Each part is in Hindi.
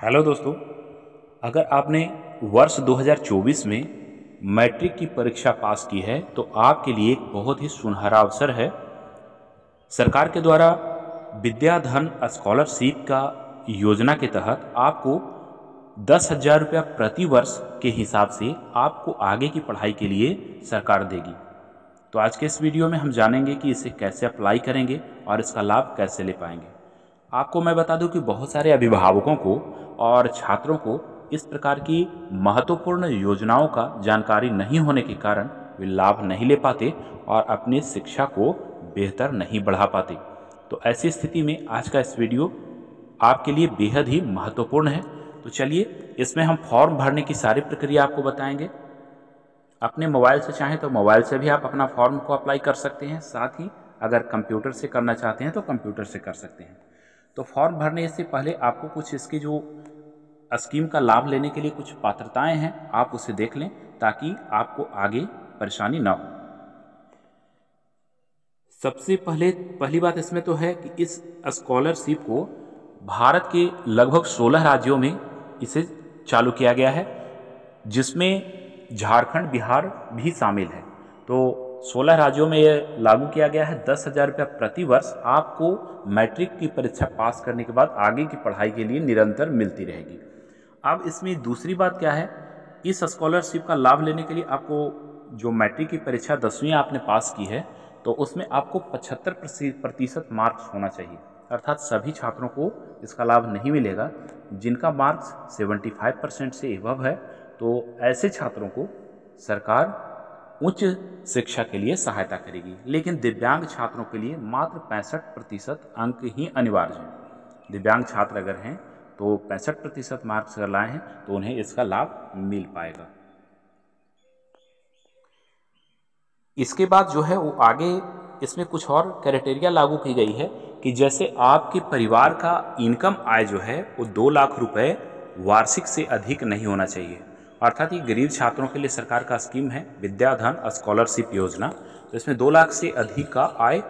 हेलो दोस्तों, अगर आपने वर्ष 2024 में मैट्रिक की परीक्षा पास की है तो आपके लिए एक बहुत ही सुनहरा अवसर है। सरकार के द्वारा विद्याधन स्कॉलरशिप का योजना के तहत आपको दस हज़ार रुपया प्रति वर्ष के हिसाब से आपको आगे की पढ़ाई के लिए सरकार देगी। तो आज के इस वीडियो में हम जानेंगे कि इसे कैसे अप्लाई करेंगे और इसका लाभ कैसे ले पाएँगे। आपको मैं बता दूँ कि बहुत सारे अभिभावकों को और छात्रों को इस प्रकार की महत्वपूर्ण योजनाओं का जानकारी नहीं होने के कारण वे लाभ नहीं ले पाते और अपनी शिक्षा को बेहतर नहीं बढ़ा पाते। तो ऐसी स्थिति में आज का इस वीडियो आपके लिए बेहद ही महत्वपूर्ण है। तो चलिए, इसमें हम फॉर्म भरने की सारी प्रक्रिया आपको बताएँगे। अपने मोबाइल से चाहें तो मोबाइल से भी आप अपना फॉर्म को अप्लाई कर सकते हैं। साथ ही अगर कंप्यूटर से करना चाहते हैं तो कंप्यूटर से कर सकते हैं। तो फॉर्म भरने से पहले आपको कुछ इसके जो स्कीम का लाभ लेने के लिए कुछ पात्रताएँ हैं, आप उसे देख लें ताकि आपको आगे परेशानी ना हो। सबसे पहले, पहली बात इसमें तो है कि इस स्कॉलरशिप को भारत के लगभग 16 राज्यों में इसे चालू किया गया है, जिसमें झारखंड, बिहार भी शामिल है। तो 16 राज्यों में यह लागू किया गया है। दस हज़ार रुपया प्रति वर्ष आपको मैट्रिक की परीक्षा पास करने के बाद आगे की पढ़ाई के लिए निरंतर मिलती रहेगी। अब इसमें दूसरी बात क्या है? इस स्कॉलरशिप का लाभ लेने के लिए आपको जो मैट्रिक की परीक्षा दसवीं आपने पास की है तो उसमें आपको पचहत्तर प्रतिशत मार्क्स होना चाहिए। अर्थात सभी छात्रों को इसका लाभ नहीं मिलेगा, जिनका मार्क्स 75 परसेंट से एवब है तो ऐसे छात्रों को सरकार उच्च शिक्षा के लिए सहायता करेगी। लेकिन दिव्यांग छात्रों के लिए मात्र पैंसठ प्रतिशत अंक ही अनिवार्य हैं। दिव्यांग छात्र अगर हैं तो पैंसठ प्रतिशत मार्क्स अगर लाए हैं तो उन्हें इसका लाभ मिल पाएगा। इसके बाद जो है वो आगे इसमें कुछ और क्राइटेरिया लागू की गई है कि जैसे आपके परिवार का इनकम आय जो है, वो दो लाख रुपए वार्षिक से अधिक नहीं होना चाहिए। अर्थात ये गरीब छात्रों के लिए सरकार का स्कीम है विद्याधन स्कॉलरशिप योजना। तो इसमें दो लाख से अधिक का आय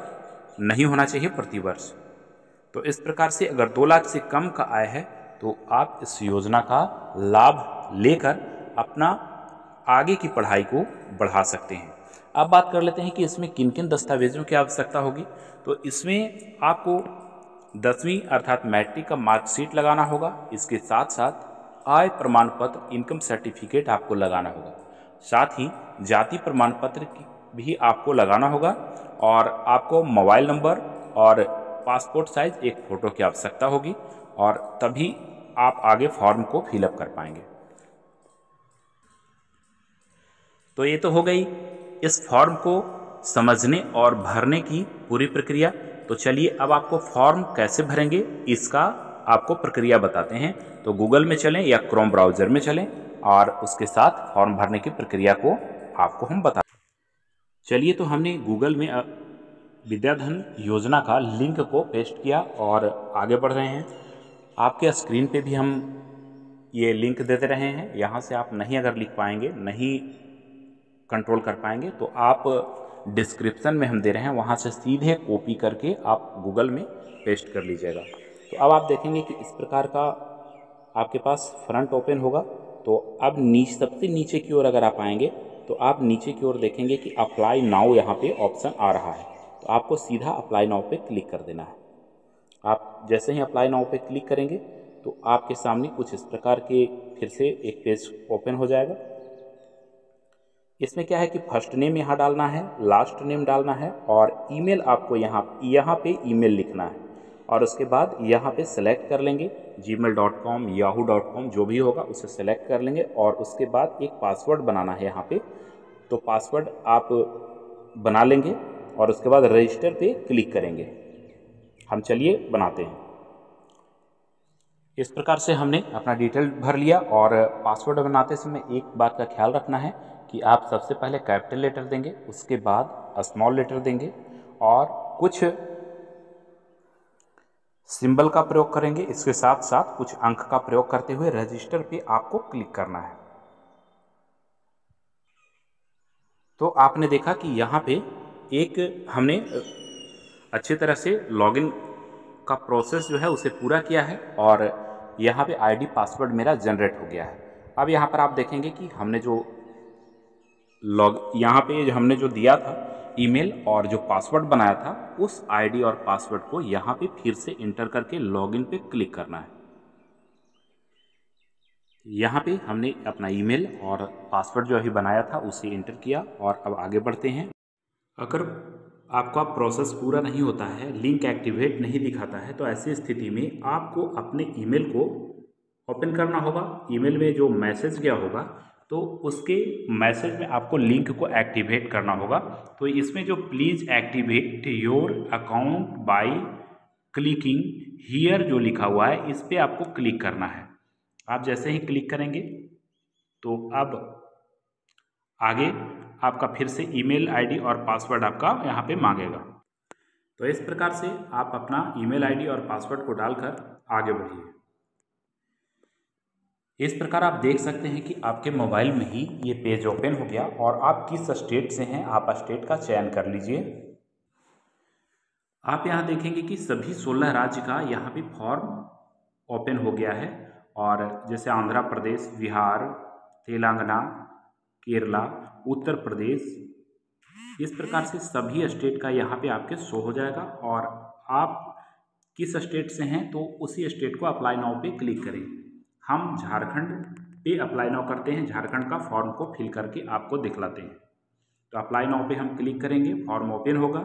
नहीं होना चाहिए प्रतिवर्ष। तो इस प्रकार से अगर दो लाख से कम का आय है तो आप इस योजना का लाभ लेकर अपना आगे की पढ़ाई को बढ़ा सकते हैं। अब बात कर लेते हैं कि इसमें किन किन दस्तावेजों की आवश्यकता होगी। तो इसमें आपको दसवीं अर्थात मैट्रिक का मार्कशीट लगाना होगा। इसके साथ साथ आय प्रमाण पत्र इनकम सर्टिफिकेट आपको लगाना होगा। साथ ही जाति प्रमाण पत्र भी आपको लगाना होगा और आपको मोबाइल नंबर और पासपोर्ट साइज़ एक फ़ोटो की आवश्यकता होगी और तभी आप आगे फॉर्म को फिलअप कर पाएँगे। तो ये तो हो गई इस फॉर्म को समझने और भरने की पूरी प्रक्रिया। तो चलिए अब आपको फॉर्म कैसे भरेंगे इसका आपको प्रक्रिया बताते हैं। तो गूगल में चलें या क्रोम ब्राउज़र में चलें और उसके साथ फॉर्म भरने की प्रक्रिया को आपको हम बता चलिए तो हमने गूगल में विद्याधन योजना का लिंक को पेस्ट किया और आगे बढ़ रहे हैं। आपके स्क्रीन पे भी हम ये लिंक देते रहे हैं। यहाँ से आप नहीं अगर लिख पाएँगे, नहीं कंट्रोल कर पाएँगे तो आप डिस्क्रिप्शन में हम दे रहे हैं। वहाँ से सीधे कॉपी करके आप गूगल में पेस्ट कर लीजिएगा। तो अब आप देखेंगे कि इस प्रकार का आपके पास फ्रंट ओपन होगा। तो अब नीचे सबसे नीचे की ओर अगर आप आएँगे तो आप नीचे की ओर देखेंगे कि अप्लाई नाउ यहाँ पे ऑप्शन आ रहा है। तो आपको सीधा अप्लाई नाउ पे क्लिक कर देना है। आप जैसे ही अप्लाई नाउ पे क्लिक करेंगे तो आपके सामने कुछ इस प्रकार के फिर से एक पेज ओपन हो जाएगा। इसमें क्या है कि फ़र्स्ट नेम यहाँ डालना है लास्ट नेम डालना है और ईमेल आपको यहाँ यहाँ पे ईमेल लिखना है। और उसके बाद यहाँ पे सेलेक्ट कर लेंगे Gmail dot com Yahoo dot com जो भी होगा उसे सेलेक्ट कर लेंगे और उसके बाद एक पासवर्ड बनाना है यहाँ पे। तो पासवर्ड आप बना लेंगे और उसके बाद रजिस्टर पे क्लिक करेंगे। हम चलिए बनाते हैं। इस प्रकार से हमने अपना डिटेल भर लिया और पासवर्ड बनाते समय एक बात का ख्याल रखना है कि आप सबसे पहले कैपिटल लेटर देंगे, उसके बाद स्मॉल लेटर देंगे और कुछ सिंबल का प्रयोग करेंगे। इसके साथ साथ कुछ अंक का प्रयोग करते हुए रजिस्टर पे आपको क्लिक करना है। तो आपने देखा कि यहाँ पे एक हमने अच्छी तरह से लॉगिन का प्रोसेस जो है उसे पूरा किया है और यहाँ पे आईडी पासवर्ड मेरा जनरेट हो गया है। अब यहाँ पर आप देखेंगे कि हमने जो लॉग, यहाँ पे जो हमने जो दिया था ईमेल और जो पासवर्ड बनाया था, उस आईडी और पासवर्ड को यहाँ पे फिर से इंटर करके लॉगिन पे क्लिक करना है। यहाँ पे हमने अपना ईमेल और पासवर्ड जो अभी बनाया था, उसे इंटर किया और अब आगे बढ़ते हैं। अगर आपका प्रोसेस पूरा नहीं होता है, लिंक एक्टिवेट नहीं दिखाता है तो ऐसी स्थिति में आपको अपने ईमेल को ओपन करना होगा। ईमेल में जो मैसेज गया होगा तो उसके मैसेज में आपको लिंक को एक्टिवेट करना होगा। तो इसमें जो please activate your account by clicking here जो लिखा हुआ है, इस पर आपको क्लिक करना है। आप जैसे ही क्लिक करेंगे तो अब आगे आपका फिर से ईमेल आईडी और पासवर्ड आपका यहाँ पे मांगेगा। तो इस प्रकार से आप अपना ईमेल आईडी और पासवर्ड को डालकर आगे बढ़िए। इस प्रकार आप देख सकते हैं कि आपके मोबाइल में ही ये पेज ओपन हो गया और आप किस स्टेट से हैं, आप स्टेट का चयन कर लीजिए। आप यहाँ देखेंगे कि सभी सोलह राज्य का यहाँ पे फॉर्म ओपन हो गया है और जैसे आंध्र प्रदेश, बिहार, तेलंगाना, केरला, उत्तर प्रदेश, इस प्रकार से सभी स्टेट का यहाँ पे आपके शो हो जाएगा और आप किस स्टेट से हैं तो उसी स्टेट को अप्लाई नाउ पे क्लिक करें। हम झारखंड पे अप्लाई नाउ करते हैं। झारखंड का फॉर्म को फिल करके आपको दिखलाते हैं। तो अप्लाई नाउ पे हम क्लिक करेंगे। फॉर्म ओपन होगा।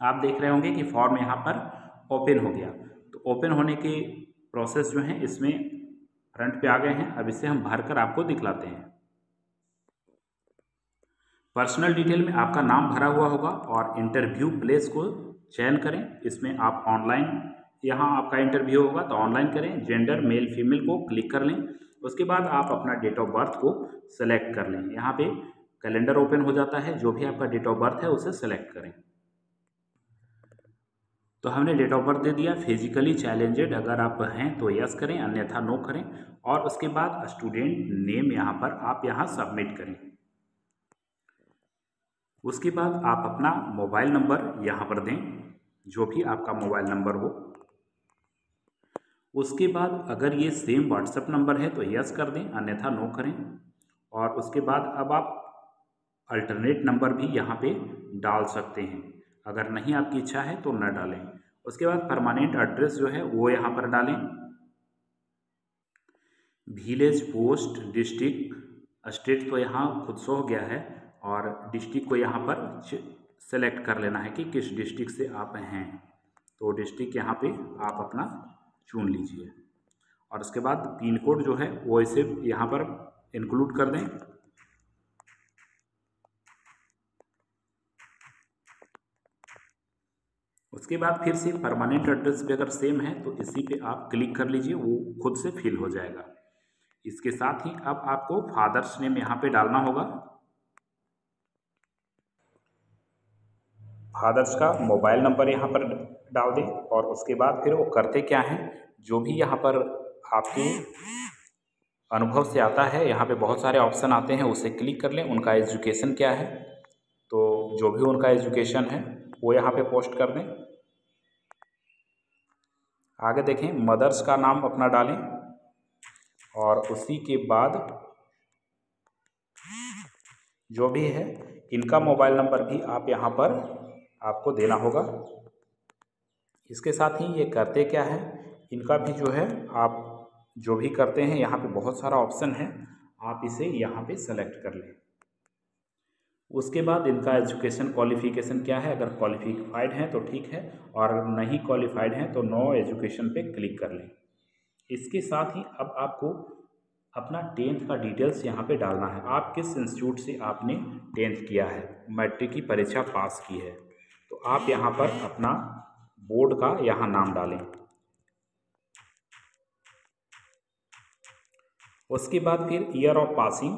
आप देख रहे होंगे कि फॉर्म यहाँ पर ओपन हो गया। तो ओपन होने के प्रोसेस जो है, इसमें फ्रंट पे आ गए हैं। अब इसे हम भर कर आपको दिखलाते हैं। पर्सनल डिटेल में आपका नाम भरा हुआ होगा और इंटरव्यू प्लेस को चयन करें। इसमें आप ऑनलाइन यहाँ आपका इंटरव्यू होगा तो ऑनलाइन करें जेंडर मेल फीमेल को क्लिक कर लें, उसके बाद आप अपना डेट ऑफ़ बर्थ को सेलेक्ट कर लें। यहाँ पे कैलेंडर ओपन हो जाता है, जो भी आपका डेट ऑफ़ बर्थ है, उसे सेलेक्ट करें। तो हमने डेट ऑफ़ बर्थ दे दिया फिजिकली चैलेंजेड अगर आप हैं तो यस करें, अन्यथा नो करें, और उसके बाद स्टूडेंट नेम यहाँ पर आप यहाँ सबमिट करें। उसके बाद आप अपना मोबाइल नंबर यहाँ पर दें, जो भी आपका मोबाइल नंबर हो। उसके बाद अगर ये सेम व्हाट्सएप नंबर है तो यस कर दें, अन्यथा नो करें। और उसके बाद अब आप अल्टरनेट नंबर भी यहाँ पे डाल सकते हैं। अगर नहीं आपकी इच्छा है तो न डालें। उसके बाद परमानेंट एड्रेस जो है वो यहाँ पर डालें। विलेज पोस्ट डिस्ट्रिक्ट स्टेट तो यहाँ खुद सो गया है और डिस्ट्रिक्ट को यहाँ पर सेलेक्ट कर लेना है कि किस डिस्ट्रिक्ट से आप हैं। तो डिस्ट्रिक्ट यहाँ पे आप अपना चुन लीजिए। और उसके बाद पिन कोड जो है, वो इसे यहाँ पर इंक्लूड कर दें। उसके बाद फिर से परमानेंट एड्रेस भी अगर सेम है तो इसी पे आप क्लिक कर लीजिए, वो खुद से फिल हो जाएगा। इसके साथ ही अब आपको फादर्स नेम यहाँ पे डालना होगा। फादर्स का मोबाइल नंबर यहाँ पर डाल दें और उसके बाद फिर वो करते क्या हैं? जो भी यहाँ पर आपके अनुभव से आता है, यहाँ पे बहुत सारे ऑप्शन आते हैं, उसे क्लिक कर लें। उनका एजुकेशन क्या है? तो जो भी उनका एजुकेशन है, वो यहाँ पे पोस्ट कर दें। आगे देखें मदर्स का नाम अपना डालें और उसी के बाद जो भी है, इनका मोबाइल नंबर भी आप यहाँ पर आपको देना होगा। इसके साथ ही ये करते क्या है? इनका भी जो है, आप जो भी करते हैं, यहाँ पे बहुत सारा ऑप्शन है। आप इसे यहाँ पे सेलेक्ट कर लें। उसके बाद इनका एजुकेशन क्वालिफिकेशन क्या है? अगर क्वालिफाइड हैं तो ठीक है, और नहीं क्वालिफाइड हैं तो नो एजुकेशन पे क्लिक कर लें। इसके साथ ही अब आपको अपना टेंथ का डिटेल्स यहाँ पे डालना है। आप किस इंस्टीट्यूट से आपने टेंथ किया है? मैट्रिक की परीक्षा पास की है। तो आप यहाँ पर अपना बोर्ड का यहाँ नाम डालें। उसके बाद फिर ईयर ऑफ़ पासिंग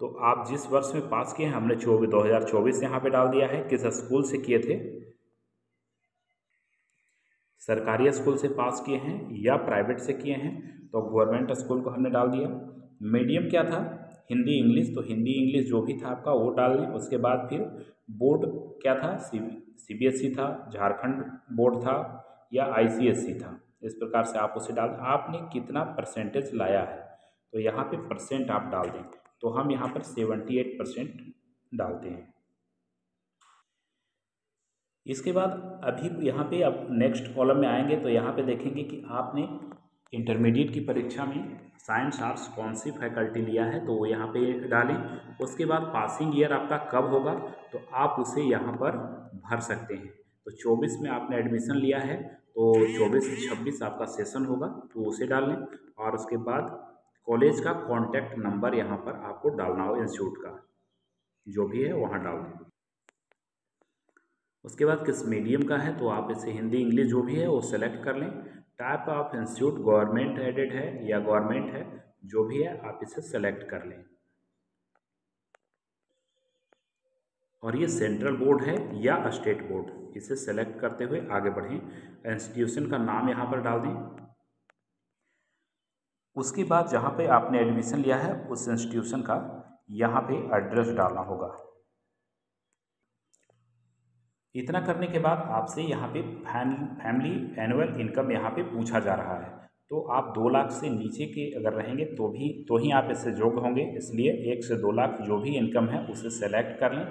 तो आप जिस वर्ष में पास किए हैं, हमने चौबीस, दो हज़ार चौबीस यहाँ पर डाल दिया है, किस स्कूल से किए थे? सरकारी स्कूल से पास किए हैं या प्राइवेट से किए हैं तो गवर्नमेंट स्कूल को हमने डाल दिया। मीडियम क्या था? हिंदी इंग्लिश तो हिंदी इंग्लिश जो भी था आपका वो डाल लें। उसके बाद फिर बोर्ड क्या था? सी सी बी एस ई था, झारखंड बोर्ड था या आई सी एस सी था। इस प्रकार से आप उसे डाल, आपने कितना परसेंटेज लाया है? तो यहाँ पे परसेंट आप डाल दें तो हम यहाँ पर सेवेंटी एट परसेंट डालते हैं। इसके बाद अभी यहाँ पे आप नेक्स्ट कॉलम में आएँगे तो यहाँ पे देखेंगे कि आपने इंटरमीडिएट की परीक्षा में साइंस आर्ट्स कौन सी फैकल्टी लिया है तो वो यहाँ पे डालें। उसके बाद पासिंग ईयर आपका कब होगा तो आप उसे यहाँ पर भर सकते हैं। तो चौबीस में आपने एडमिशन लिया है तो चौबीस छब्बीस आपका सेशन होगा तो उसे डाल लें। और उसके बाद कॉलेज का कॉन्टैक्ट नंबर यहाँ पर आपको डालना हो इंस्टीट्यूट का। जो भी है वहाँ डाल दें। उसके बाद किस मीडियम का है तो आप इसे हिंदी, इंग्लिश जो भी है वो सेलेक्ट कर लें। Type of institute government aided है या गवर्नमेंट है, जो भी है, आप इसे सेलेक्ट कर लें। और ये सेंट्रल बोर्ड है या स्टेट बोर्ड इसे सेलेक्ट करते हुए आगे बढ़ें। इंस्टीट्यूशन का नाम यहाँ पर डाल दें। उसके बाद जहाँ पे आपने एडमिशन लिया है, उस इंस्टीट्यूशन का यहाँ पे एड्रेस डालना होगा। इतना करने के बाद आपसे यहाँ पे फैमिली एनुअल इनकम यहाँ पे पूछा जा रहा है। तो आप दो लाख से नीचे के अगर रहेंगे तो भी तो ही आप इससे योग्य होंगे। इसलिए एक से दो लाख जो भी इनकम है उसे सेलेक्ट कर लें।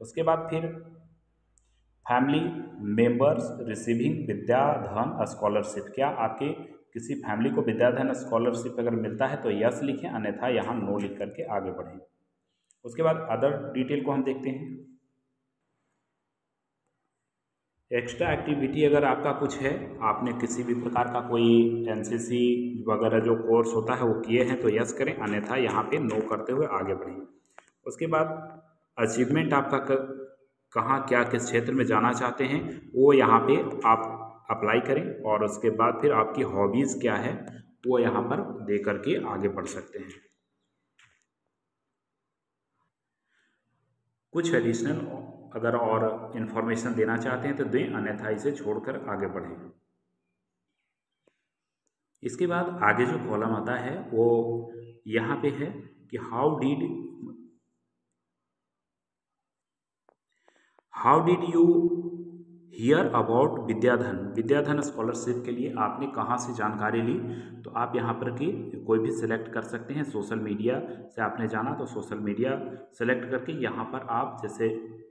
उसके बाद फिर family members receiving Vidyadhan scholarship क्या आपके किसी फैमिली को विद्याधन स्कॉलरशिप अगर मिलता है तो यस लिखें, अन्यथा यहाँ नो लिख करके आगे बढ़ें। उसके बाद अदर डिटेल को हम देखते हैं। एक्स्ट्रा एक्टिविटी अगर आपका कुछ है, आपने किसी भी प्रकार का कोई एनसीसी वगैरह जो कोर्स होता है वो किए हैं तो यस करें, अन्यथा यहाँ पे नो करते हुए आगे बढ़ें उसके बाद अचीवमेंट आपका कहाँ, क्या, किस क्षेत्र में जाना चाहते हैं, वो यहाँ पे आप अप्लाई करें और उसके बाद फिर आपकी हॉबीज़ क्या है, वो यहाँ पर दे करके आगे बढ़ सकते हैं। कुछ एडिशनल अगर और इन्फॉर्मेशन देना चाहते हैं तो दें, अन्यथा इसे छोड़कर आगे बढ़ें। इसके बाद आगे जो कॉलम आता है, वो यहाँ पे है कि how did how did you hear about Vidyadhan. Vidyadhan scholarship के लिए आपने कहाँ से जानकारी ली? तो आप यहाँ पर की कोई भी सिलेक्ट कर सकते हैं सोशल मीडिया से आपने जाना तो सोशल मीडिया सेलेक्ट करके यहाँ पर आप जैसे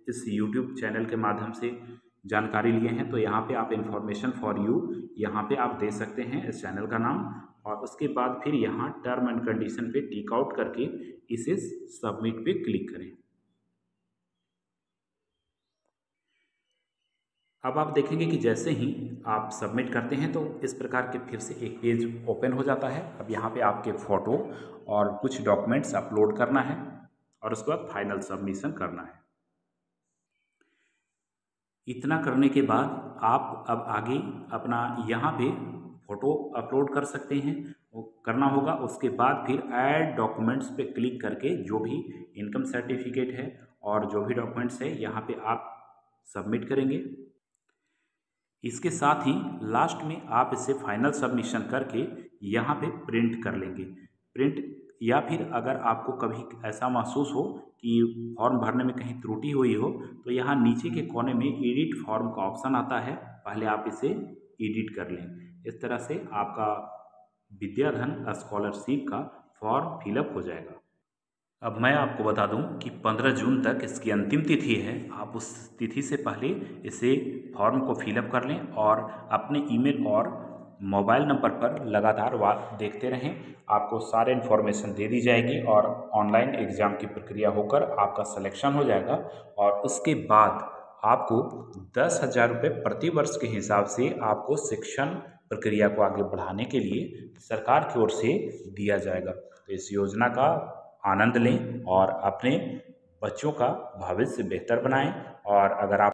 इस यूट्यूब चैनल के माध्यम से जानकारी लिए हैं तो यहाँ पे आप इन्फॉर्मेशन फॉर यू यहाँ पे आप दे सकते हैं इस चैनल का नाम और उसके बाद फिर यहाँ टर्म एंड कंडीशन पे टिक आउट करके इसे सबमिट पे क्लिक करें। अब आप देखेंगे कि जैसे ही आप सबमिट करते हैं तो इस प्रकार के फिर से एक पेज ओपन हो जाता है। अब यहाँ पे आपके फ़ोटो और कुछ डॉक्यूमेंट्स अपलोड करना है और उसके बाद फाइनल सबमिशन करना है। इतना करने के बाद आप अब आगे अपना यहाँ पे फ़ोटो अपलोड कर सकते हैं। वो करना होगा, उसके बाद फिर ऐड डॉक्यूमेंट्स पे क्लिक करके जो भी इनकम सर्टिफिकेट है और जो भी डॉक्यूमेंट्स है, यहाँ पे आप सबमिट करेंगे। इसके साथ ही लास्ट में आप इसे फाइनल सबमिशन करके यहाँ पे प्रिंट कर लेंगे। प्रिंट या फिर अगर आपको कभी ऐसा महसूस हो कि फॉर्म भरने में कहीं त्रुटि हुई हो तो यहाँ नीचे के कोने में एडिट फॉर्म का ऑप्शन आता है। पहले आप इसे एडिट कर लें। इस तरह से आपका विद्याधन स्कॉलरशिप का फॉर्म फिलअप हो जाएगा। अब मैं आपको बता दूँ कि 15 जून तक इसकी अंतिम तिथि है। आप उस तिथि से पहले इसे फॉर्म को फिलअप कर लें और अपने ईमेल और मोबाइल नंबर पर लगातार देखते रहें। आपको सारे इन्फॉर्मेशन दे दी जाएगी और ऑनलाइन एग्ज़ाम की प्रक्रिया होकर आपका सिलेक्शन हो जाएगा और उसके बाद आपको दस हज़ार रुपये प्रति वर्ष के हिसाब से आपको शिक्षण प्रक्रिया को आगे बढ़ाने के लिए सरकार की ओर से दिया जाएगा। तो इस योजना का आनंद लें और अपने बच्चों का भविष्य बेहतर बनाएँ। और अगर आप